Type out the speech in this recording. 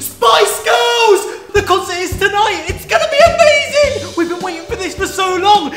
Spice Girls! The concert is tonight. It's gonna be amazing. We've been waiting for this for so long.